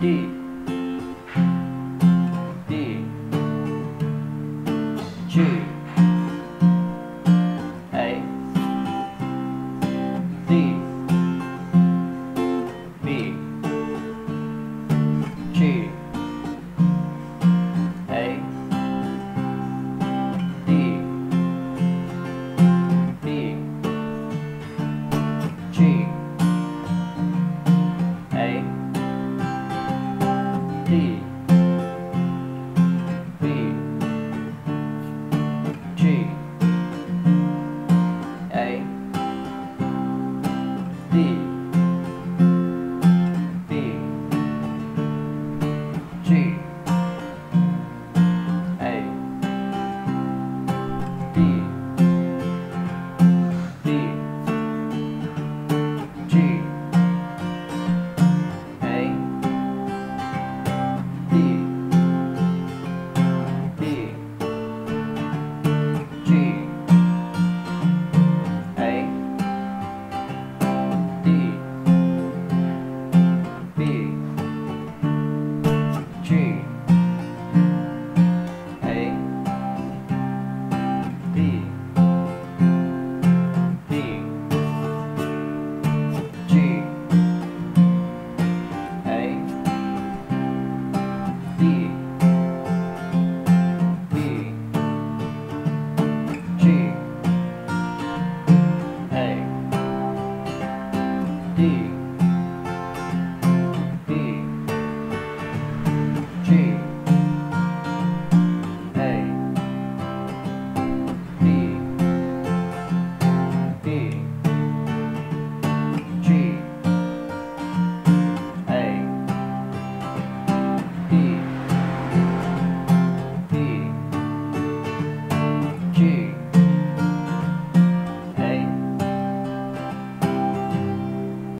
D. D. G. A. D. B. G. A. D. B. G. thee.